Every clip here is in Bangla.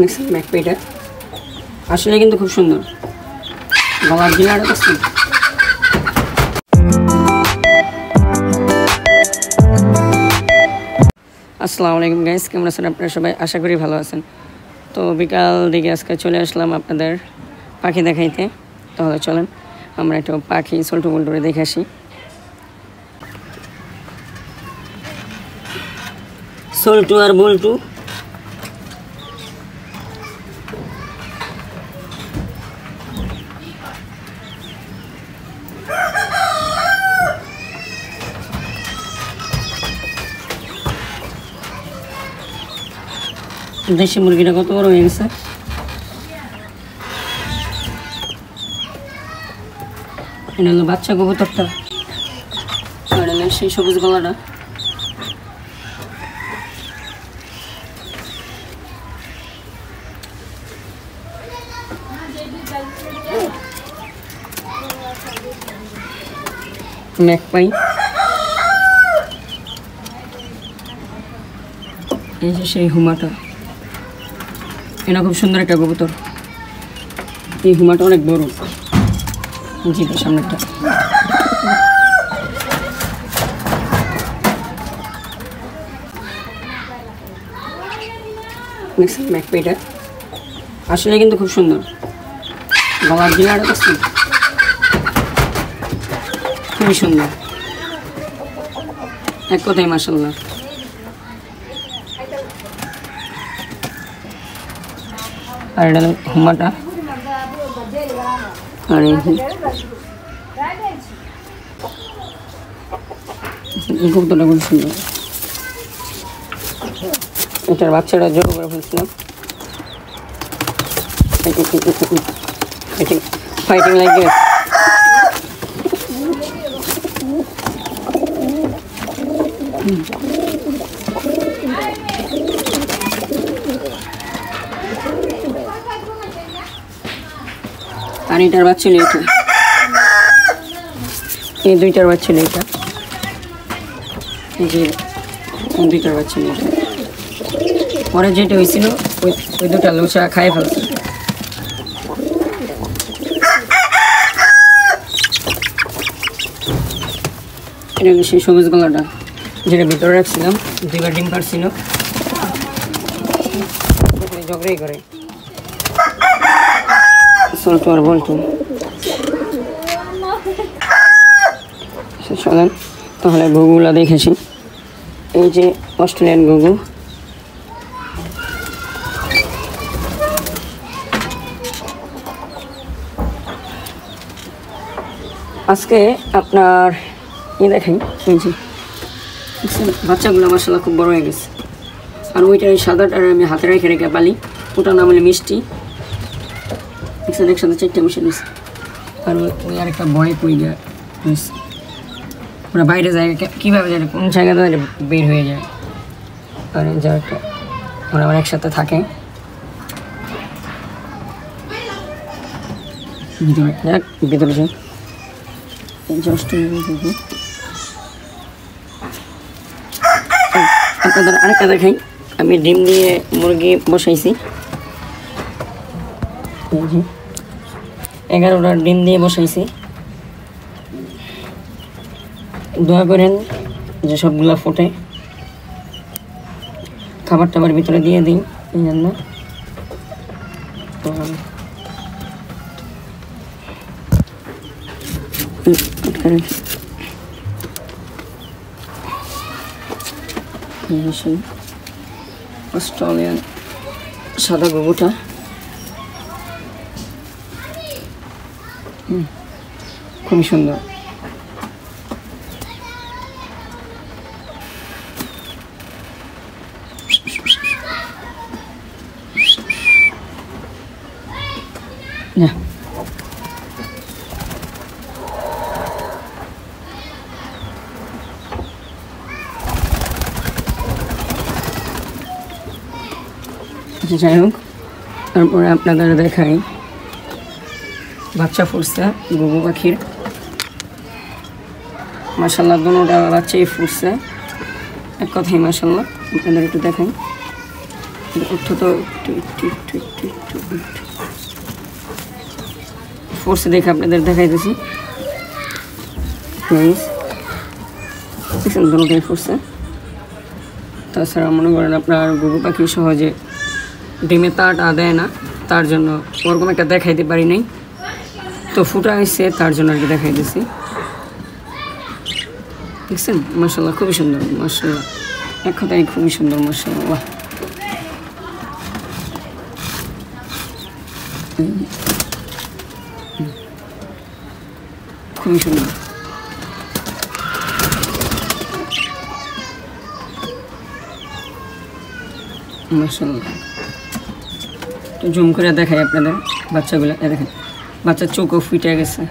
দেখছেন ব্যাকপেটা আসলে কিন্তু খুব সুন্দর। গলার জিলাটা দেখছেন আসসালামু আলাইকুম গাইস কেমন আছেন আপনারা সবাই? আশা করি ভালো আছেন। তো বিকাল দিকে আজকে চলে আসলাম আপনাদের পাখি দেখাইতে। তাহলে চলেন, আমরা একটু পাখি সল্টু বল্টুরে দেখে আসি। সল্টু আর বল্টু দেশি মুরগিটা কত বড় হয়ে গেছে? এটা হলো বাচ্চা কবুতরটা। সেই সবুজ গলাটা। ম্যাকপাই এই যে সেই হুমাটা। এটা খুব সুন্দর একটা কবুতর। এই হুমাটা অনেক বড়। জি ম্যাকপেটা আসলে কিন্তু খুব সুন্দর। গলার জিলাটা দেখছেন খুবই সুন্দর। এক কথাই মাসাল্লাহ আর এটা হলো হুমাটা আর এই যে এই কবুতরটা খুব সুন্দর এটার বাচ্চাটা জোর করে ফেলছিলাম ফাইটিং লাগে আর এটার বাচ্চা ছিল এটা। এই দুইটার বাচ্চা ছিল এটা। যে দুইটার বাচ্চা ছিল এটা। পরে যেটা হয়েছিল, ওই ওই দুটা লোচা খাই ফেলছে। এটা হলো সেই সবুজ গলাটা, যেটা ভিতরে রাখছিলাম, দুইবার ডিম পারছিল। ঝগড়াই করে। সল্টু আর বল্টু চলেন, তাহলে গুগুলা দেখেছি। এই যে অস্ট্রেলিয়ান গুগু আজকে আপনার ই দেখাই এই যে বাচ্চাগুলো মাসাল্লাহ খুব বড় হয়ে গেছে। আর ওইটা ওই সাদাটার আমি হাতে রেখে রেখে পালি, ওটার নাম মিষ্টি। দেখছেন একসাথে চারটে বসে নিয়েছে আর ওই- আরেকটা বয় কই যায় ওরা বাইরে যায় কীভাবে যায় কোন জায়গাতে বের হয়ে যায়। আর জায়গাটা ওরা আবার একসাথে থাকে। ভিতরে যাক ভিতরে যাই। আপনাদের আরেকটা দেখাই। আমি ডিম দিয়ে মুরগি বসাইছি। এগারোটা ডিম দিয়ে বসাইছি। দোয়া করেন যে সবগুলা ফোটে। খাবার টাবার ভিতরে দিয়ে দিই, এই জন্য। অস্ট্রেলিয়ান সাদা গবুটা খুবই সুন্দর। আচ্ছা যাই হোক তারপরে আপনাদের দেখাই বাচ্চা ফুটছে গুগু পাখির। মাসাল্লাহ দুটা বাচ্চাই ফুটছে এক কথাই মাসাল্লাহ আপনাদের একটু দেখেন একটু তো ফোর্সে দেখে আপনাদের দেখাইতেছি। দেখছেন দুটোই ফোর্সে তাছাড়া মনে করেন আপনার গুগু পাখি সহজে ডিমে তারটা দেয় না, তার জন্য ওরকম একটা দেখাইতে পারি নাই। তো ফুটা হয়েছে, তার জন্য আর কি দেখাই দিছি। দেখছেন? মার্শাল্লাহ খুবই সুন্দর মার্শাল্লাহ এক কথায় খুবই সুন্দর মার্শাল্লাহ খুবই সুন্দর। মার্শাল্লাহ তো জুম করে দেখাই আপনাদের বাচ্চাগুলো দেখেন। বাচ্চার চোখও ফুটে গেছে।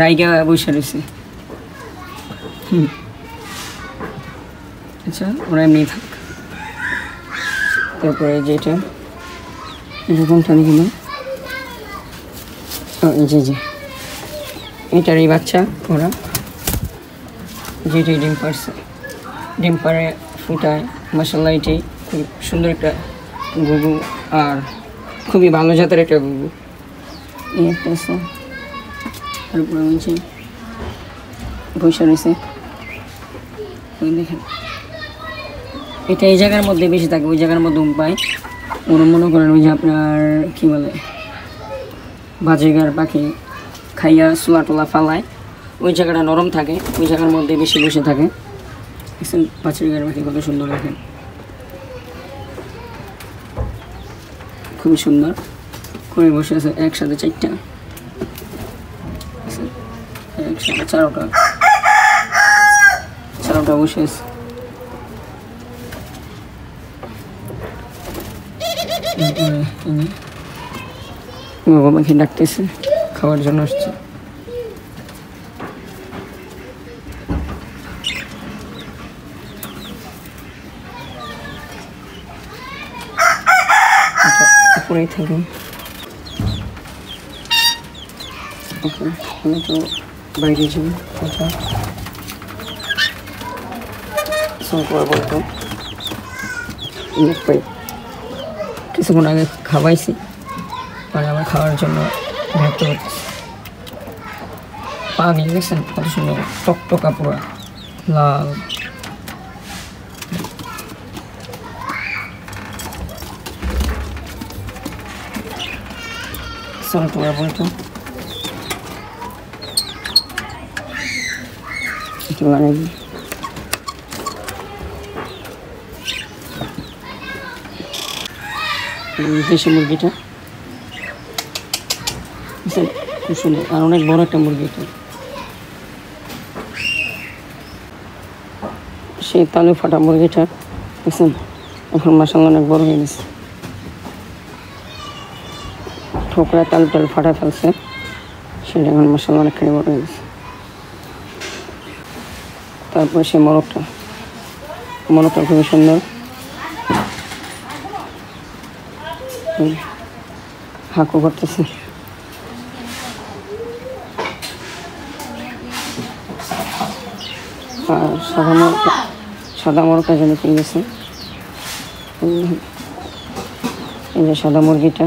রাইগা বসে রয়েছে। হুম। আচ্ছা ওরা এমনি থাক। তারপরে যেটা এরকমটা দেখি না ও, এই যে যে। এটার এই বাচ্চা ওরা। যেটাই ডিম পারছে ডিম পারে ফুটায়। মশাল্লা এটাই খুব সুন্দর একটা গুগু আর খুবই ভালো জাতের একটা বসে রয়েছে। এটা এই জায়গার মধ্যে বেশি থাকে, ওই জায়গার মধ্যে উম পায়। ওরা মনে করেন ওই যে আপনার কী বলে, বাজিগার পাখি খাইয়া সোলা টোলা ফালায়। ওই জায়গাটা নরম থাকে, ওই জায়গার মধ্যে বেশি বসে থাকে। বাজিগার পাখি কত সুন্দর দেখেন। খুবই সুন্দর করে বসে আছে, একসাথে চারটা। একসাথে চারোটা। চারোটা বসে আছে। বাবা মাকে ডাকতেছে, খাওয়ার জন্য আসছে। এটা উপরেই থাকে। আমি তো বাইরে বলতো। পাই কিছুক্ষণ আগে খাওয়াইছি মানে আমার খাওয়ার জন্য ব্যর্থ হচ্ছে। পা গেছেন কত সুন্দর টকটকা পুরা লাল। বলতো একটু বানাই দিই। এই দেশি মুরগিটা? খুব সুন্দর আর অনেক বড় একটা মুরগি এটা সেই তালু ফাটা মুরগিটা বুঝছেন এখন মাসাল্লাহ অনেক বড় হয়ে গেছে ঠোকরা তালু টালু ফাটা ফেলছে। সেটা এখন মাসাল্লাহ অনেকখানি বড় হয়ে গেছে তারপরে সে মরকটা। মরকটা খুবই সুন্দর। হাঁকু করতেছে। আর সাদা মরকা সাদা মরকা যেন পেয়ে গেছে। এই যে সাদা মুরগিটা।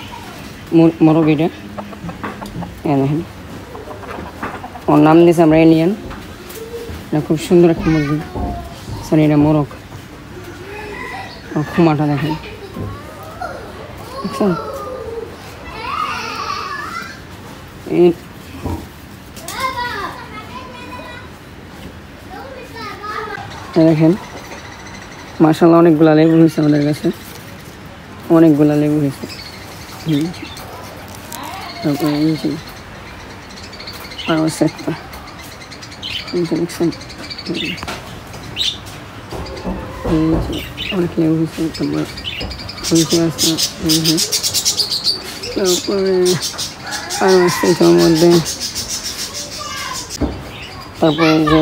মোর- মোরগ এটা এ দেখেন। ওর নাম দিয়েছে আমরা এলিয়ান এটা খুব সুন্দর একটা মুরগি। সরি এটা মোরগ। ওর ক্ষমাটা দেখেন। দেখছেন? দেখেন। মার্শাল্লাহ অনেকগুলা লেবু হয়েছে আমাদের কাছে। অনেকগুলা লেবু হয়েছে। হুম। তারপরে এই যে আরও আছে একটা এই যে দেখছেন এই যে অনেক লেবু হয়েছে তারপর হয়েছে আছে এই যে তারপরে আরও আছে এটার মধ্যে তারপরে এই যে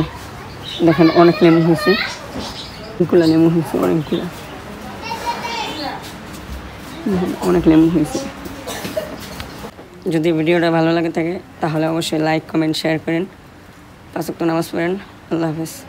দেখেন অনেক লেবু হয়েছে অনেকগুলো লেবু হয়েছে অনেকগুলো দেখেন, অনেক লেবু হয়েছে যদি ভিডিওটা ভালো লাগে থাকে, তাহলে অবশ্যই লাইক কমেন্ট শেয়ার করেন। পাঁচক্ত নামাজ পড়েন। আল্লাহ হাফেজ।